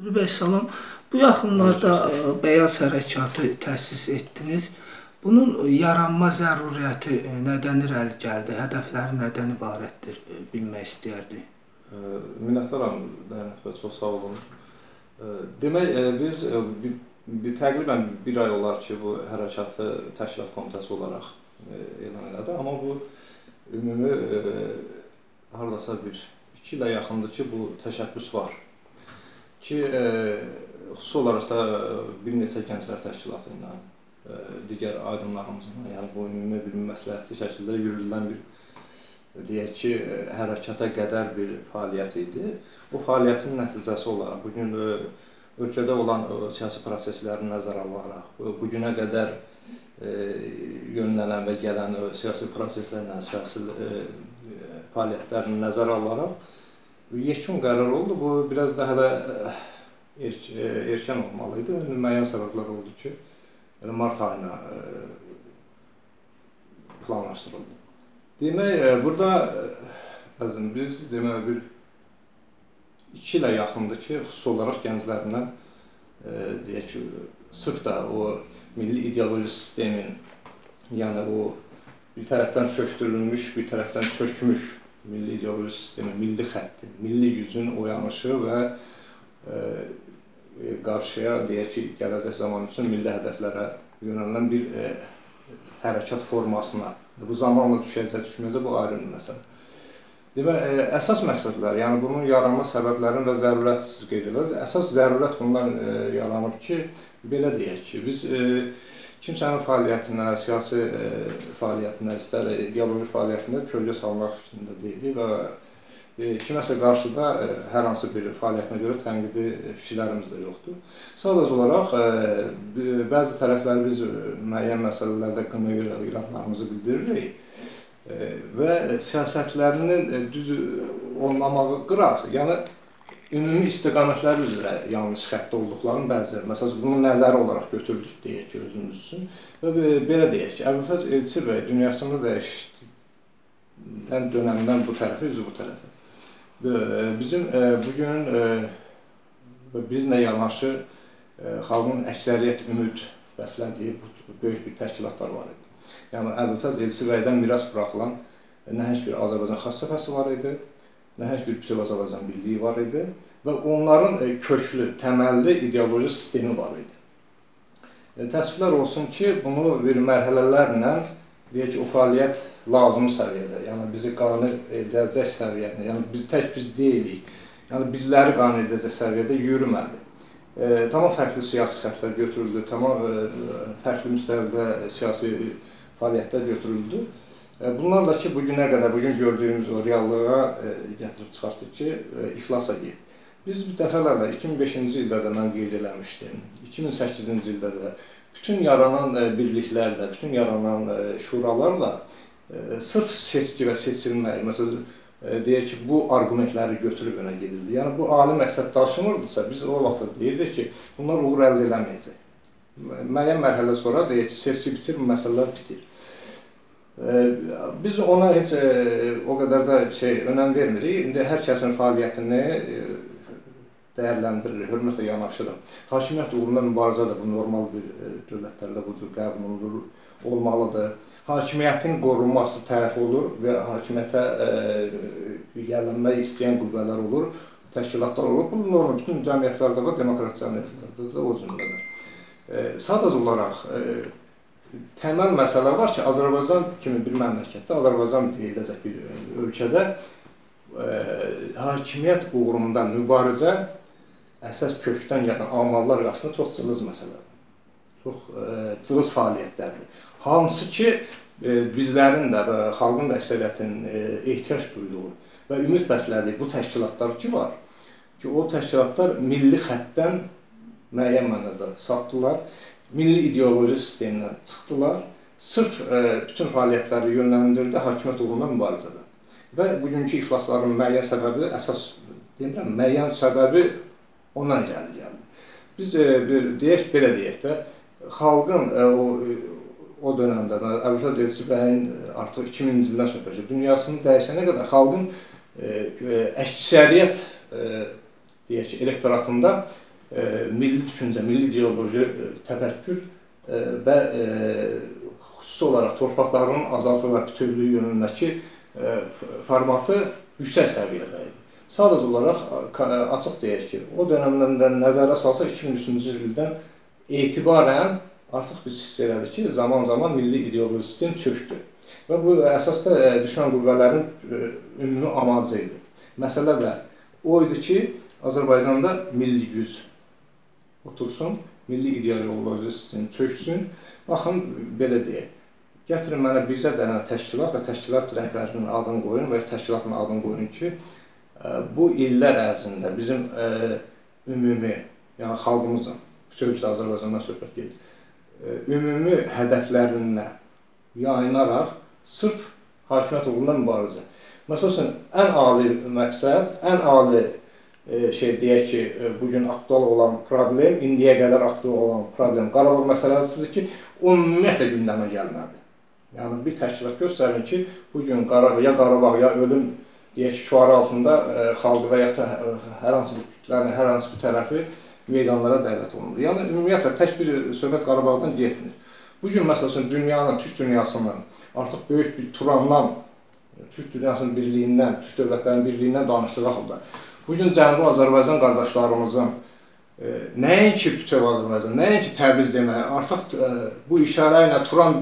Nuri bəy salam. Bu yaxınlarda Bəyaz Hərəkatı təsis etdiniz. Bunun yaranma zəruriyyəti ə, nədən irəli gəldi? Hədəfləri nədən ibarətdir? Bilmək istəyərdik. Minnətdaram Lənət bəy, çox sağ olun. Demək, biz bir, bir təqribən 1 ay olar ki, bu hərəkatı təşkilat komitəsi olaraq elan elədi, amma bu ümumi ə, hardasa bir 2 ilə yaxındır ki, bu təşəbbüs var ki, e, xüsusi olaraq da bir neçə gənclər təşkilatı ilə, e, digər aydınlarımızla, yəni bu ümumi bir məsləhətli şəkildə yürüdülən bir deyək ki, hərəkata qədər bir fəaliyyət idi. Bu fəaliyyətin nəticəsi olaraq bu gün ölkədə olan siyasi prosesləri nəzərə alaraq, bu günə qədər e, yönlənən və gələn siyasi proseslərlə, siyasi e, fəaliyyətlərini nəzərə alaraq yekun qərar oldu. Bu biraz da hələ erk erkən olmalı idi. Müəyyən səbəblər oldu ki, elə mart ayına planlaşdırıldı. Demək, burada əzim biz demək bir 2 ilə yaxındır ki, xüsusi olaraq gənclərlə deyək ki, sırf da o milli ideoloji sistemin, yəni o bir tərəfdən çökdürülmüş, bir tərəfdən çökmüş milli ideoloji sistemi, milli xəttin, milli gücün oyanışı və e, qarşıya deyək ki, gələcək zaman üçün milli hədəflərə yönələn bir e, hərəkat formasına bu zamanla düşəcək, düşməyəcək bu ayrı bir məsələ. Demək, e, əsas məqsədlər, yəni bunun yaranma səbəblərini və zərurəti siz qeyd edirsiniz. Əsas zərurət bundan e, yaranıb ki, belə deyək ki, biz e, kimsənin fəaliyyətinə, siyasi e, fəaliyyətinə, istər ideoloji fəaliyyətinə kölgə salmaq fikrində deyilik və e, kiməsə qarşıda e, hər hansı bir fəaliyyətinə görə tənqidi fikirlərimiz də yoxdur. Sadəcə olaraq bəzi tərəfləri biz müəyyən məsələlərdə qını iradlarımızı bildiririk və siyasətlərinin düz olmamağı qıraq. Yəni ümumi istiqamətlər üzrə yanlış xəttdə olduqlarını bəzi, məsələn, bunu nəzərə olaraq götürdük deyək ki, özümüz üçün və belə deyək ki, Əbülfəz Elçi bəy dünyasını dəyişdən dönəmdən bu tərəfə, üzü bu tərəfə. Bizim bu gün bizlə yanaşı xalqın əksəriyyət ümid bəslədiyi böyük bir təşkilatlar var idi. Yəni Əbülfəz Elçi bəydən miras buraxılan nəhəng bir Azərbaycan xaç səfəsi var idi nəhəng bir bütöv Azərbaycan birliyi var idi və onların e, köklü, təməlli ideoloji sistemi var idi. E, təəssüflər olsun ki, bunu bir mərhələlərlə deyək ki, o fəaliyyət lazımi səviyyədə, yəni bizi qane edəcək səviyyədə, yəni biz tək biz deyilik, yəni bizləri qane edəcək səviyyədə yürümədi. E, tamam fərqli siyasi xəttlər götürüldü, tamam e, fərqli müstəvidə siyasi fəaliyyətlər götürüldü. E, bunlar da ki, bugünə qədər, bugün gördüyümüz o reallığa e, gətirib çıxartdıq ki, e, iflasa getdi. Biz dəfələrlə 2005-ci ildə də mən qeyd eləmişdim, 2008-ci ildə də bütün yaranan birliklərlə, bütün yaranan şuralarla sırf seçki və seçilmə, məsələn, deyək ki, bu arqumentləri götürüb önə gedildi. Yəni, bu ali məqsəd daşımırdısa, biz o vaxtda deyirdik ki, bunlar uğur əldə eləməyəcək. Müəyyən mərhələ sonra deyək ki, seçki bitir, məsələlər bitir. Biz ona heç o qədər də şey önəm vermirik. İndi hər kəsin fəaliyyətini dəyərləndirir, hörmətlə yanaşırıq. Hakimiyyət uğrunda mübarizə də bu normal bir dövlətlərdə bu cür qəbul olunur, olmalıdır. Hakimiyyətin qorunması tərəf olur və hakimiyyətə gələnmək istəyən qüvvələr olur, təşkilatlar olur. Bu normal bütün cəmiyyətlərdə və demokratik cəmiyyətlərdə də o cümlədən. Sadəcə olaraq təməl məsələ var ki, Azərbaycan kimi bir məmləkətdə, Azərbaycan deyiləcək bir ölkədə ə, e, hakimiyyət uğrunda mübarizə əsas kökdən gələn amallar qarşısında çox cılız məsələdir. Çox ə, e, cılız fəaliyyətlərdir. Hansı ki, ə, e, bizlərin də və xalqın da əksəriyyətinin ehtiyac duyduğu və ümid bəslədiyi bu təşkilatlar ki var, ki o təşkilatlar milli xəttdən müəyyən mənada sapdılar milli ideoloji sistemindən çıxdılar. Sırf e, bütün fəaliyyətləri yönləndirdi hakimiyyət uğrunda mübarizədə. Və bugünkü iflasların müəyyən səbəbi, əsas demirəm, müəyyən səbəbi ondan irəli gəldi. Biz e, bir deyək belə deyək də, xalqın e, o o dövrdə Əbülfəz Elçi bəyin artıq 2000-ci ildən söhbət gedir. Dünyasını dəyişənə qədər xalqın əksəriyyət deyək ki, elektoratında milli düşüncə, milli ideoloji təfəkkür və xüsusi olaraq torpaqlarının azadlığı və bütövlüyü yönündəki formatı yüksək səviyyədə idi. Sadəcə olaraq açıq deyək ki, o dönəmdən nəzərə salsaq 2003-cü ildən etibarən artıq biz hiss elədik ki, zaman-zaman milli ideoloji sistem çökdü. Və bu əsasda düşmən qüvvələrin ümumi amacı idi. Məsələ də o idi ki, Azərbaycanda milli güc otursun, milli ideoloji sistem çöksün. Baxın, belə deyək, gətirin mənə bircə dənə təşkilat və təşkilat rəhbərinin adını qoyun və ya təşkilatın adını qoyun ki, bu illər ərzində bizim ümumi, yəni xalqımızın, bütövlükdə Azərbaycandan söhbət gedir, ümumi hədəflərindən yayınaraq sırf hakimiyyət uğrunda mübarizə. Məsələn, ən ali məqsəd, ən ali şey deyək ki, bu gün aktual olan problem, indiyə qədər aktual olan problem Qarabağ məsələsidir ki, ümumiyyətlə gündəmə gəlmədi. Yəni bir təşkilat göstərin ki, bu gün Qarabağ ya Qarabağ ya ölüm deyək ki, şüarı altında ə, xalqı və ya da hər hansı bir kütlənin hər hansı bir tərəfi meydanlara dəvət olunur. Yəni ümumiyyətlə tək bir söhbət Qarabağdan getmir. Bu gün məsələn dünyanın, türk dünyasının artıq böyük bir Turandan, türk dünyasının birliyindən, türk dövlətlərinin birliyindən danışdığı halda bu gün Cənubi Azərbaycan qardaşlarımızın e, nəinki bütöv Azərbaycan, nəinki Təbriz demək, artıq e, bu işarə ilə Turan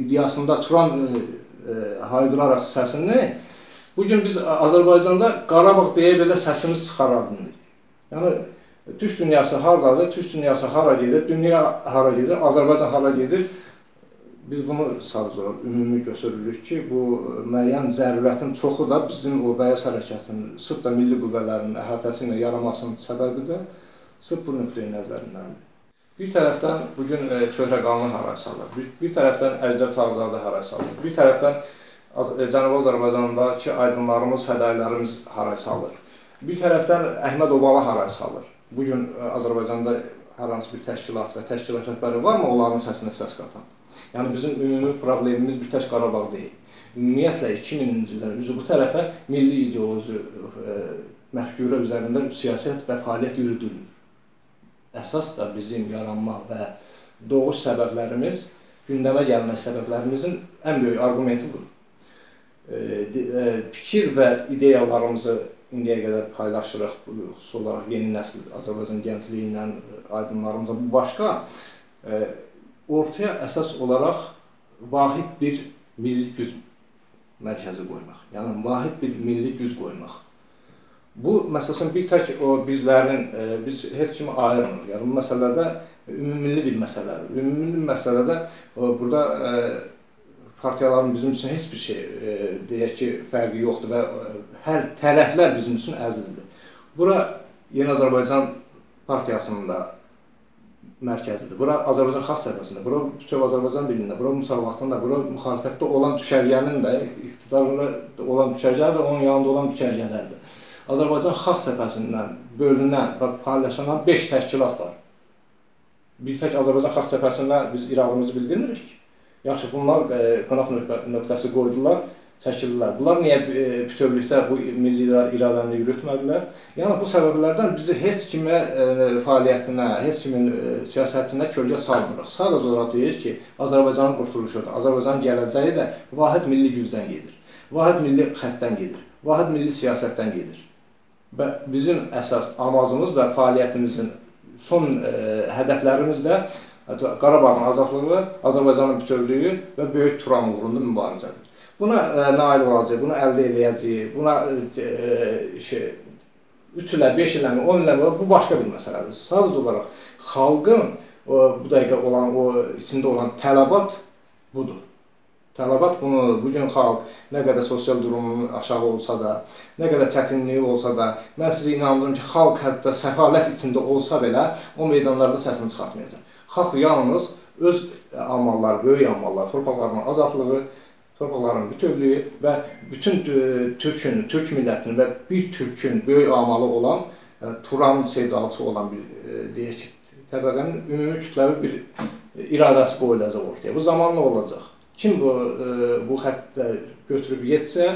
iddiasında Turan e, e, haydıraraq səsini bu gün biz Azərbaycanda Qarabağ deyə belə səsimiz çıxara bilmirik. Yəni türk dünyası hardadır, türk dünyası hara gedir, dünya hara gedir, Azərbaycan hara gedir? Biz bunu sadəcə olaraq ümumi götürürük ki, bu müəyyən zərurətin çoxu da bizim o bəyaz hərəkatının sırf da milli qüvvələrin əhatəsi ilə yaranmasının səbəbi də sırf bu nöqteyi nəzərindən. Bir tərəfdən bu gün e, Çöhrə qanunu haray salır, bir, bir tərəfdən Əjdər Tağzadə haray salır, bir tərəfdən e, Cənubi Azərbaycandakı aydınlarımız, fədailərimiz haray salır. Bir tərəfdən Əhməd Obala haray salır. Bu gün e, Azərbaycanda hər hansı bir təşkilat və təşkilat rəhbəri varmı onların səsinə səs qatan? Yəni bizim ümumi problemimiz bir tək Qarabağ deyil. Ümumiyyətlə 2000-ci ildən üzü bu tərəfə milli ideoloji e, məfkürə üzərində siyasət və fəaliyyət yürüdülmür. Əsas da bizim yaranma və doğuş səbəblərimiz, gündəmə gəlmə səbəblərimizin ən böyük argumenti budur. E, e, fikir və ideyalarımızı indiyə qədər paylaşırıq, xüsusi olaraq yeni nəsil Azərbaycan gəncliyi ilə aydınlarımıza bu başqa ortaya əsas olaraq vahid bir milli güc mərkəzi qoymaq. Yəni vahid bir milli güc qoymaq. Bu məsələn bir tək o bizlərin e, biz heç kimi ayırmır. Yəni bu məsələdə ümumilli bir məsələdir. Ümumilli məsələdə burada e, partiyaların bizim üçün heç bir şey e, deyək ki, fərqi yoxdur və e, hər tərəflər bizim üçün əzizdir. Bura Yeni Azərbaycan partiyasının da mərkəzidir. Bura Azərbaycan xalq səhifəsində, bura bütöv Azərbaycan dilində, bura müsavatın da, bura müxalifətdə olan düşərgənin də, iqtidarında olan düşərgə və onun yanında olan düşərgələrdir. Azərbaycan xalq səhifəsindən bölünən və paylaşılan 5 təşkilat var. Bir tək Azərbaycan xalq səhifəsində biz iradımızı bildirmirik ki. Yaxşı, bunlar e, qonaq nöqtəsi qoydular çəkilirlər. Bunlar niyə e, bütövlükdə bu milli iradəni yürütmədilər? Yəni bu səbəblərdən bizi heç kimə e, fəaliyyətinə, heç kimin e, siyasətinə kölgə salmırıq. Sadəcə olaraq deyirik ki, Azərbaycanın qurtuluşudur. Azərbaycanın gələcəyi də vahid milli gücdən gedir. Vahid milli xəttdən gedir. Vahid milli siyasətdən gedir. Və bizim əsas amacımız və fəaliyyətimizin son ə, hədəflərimiz də Qarabağın azadlığı, Azərbaycanın bütövlüyü və böyük Turan uğrunda mübarizədir. Buna ə, e, nail olacaq, bunu əldə edəcəyik. Buna ə, e, şey 3 ilə, 5 ilə, 10 ilə bu başqa bir məsələdir. Sadəcə olaraq xalqın o, bu dəqiqə olan o içində olan tələbat budur. Tələbat bunu bu gün xalq nə qədər sosial durumu aşağı olsa da, nə qədər çətinliyi olsa da, mən sizə inandırım ki, xalq hətta səfalət içində olsa belə o meydanlarda səsini çıxartmayacaq. Xalq yalnız öz amalları, böyük amallar, torpaqlarının azadlığı, torpaqların bütövlüyü və bütün e, türkün, türk millətinin və bir türkün böyük amalı olan yəni, Turan sevdalısı olan bir e, deyək ki, təbəqənin ümumi kütləvi bir iradəsi qoyulacaq ortaya. Bu zamanla olacaq. Kim bu bu xəttə götürüb yetsə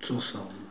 çox sağ olun.